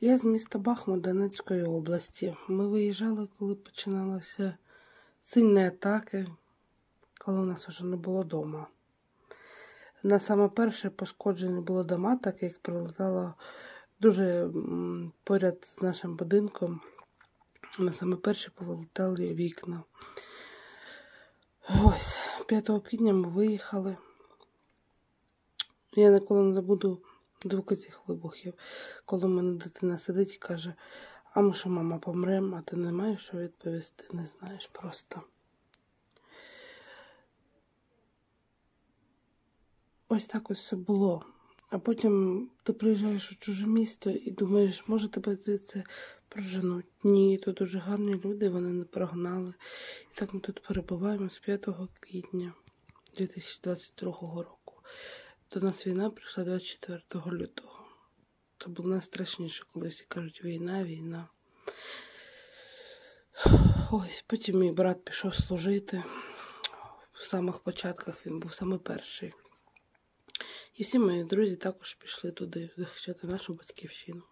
Я з міста Бахмут Донецької області. Ми виїжджали, коли починалися сильні атаки, коли у нас вже не було вдома. На саме перше пошкоджені було дома, так як прилетало дуже поряд з нашим будинком. На саме перше повилетали вікна. Ось, 5 квітня ми виїхали. Я ніколи не забуду звуки цих вибухів, коли в мене дитина сидить і каже, а ми що, мама, помремо, а ти не маєш що відповісти, не знаєш просто. Ось так ось все було. А потім ти приїжджаєш у чуже місто і думаєш, може тебе звідси проженуть. Ні, тут дуже гарні люди, вони не прогнали. І так ми тут перебуваємо з 5 квітня 2022 року. До нас війна прийшла 24 лютого. Це було найстрашніше, коли всі кажуть війна, війна. Ось потім мій брат пішов служити. В самих початках він був саме перший. І всі мої друзі також пішли туди захищати нашу батьківщину.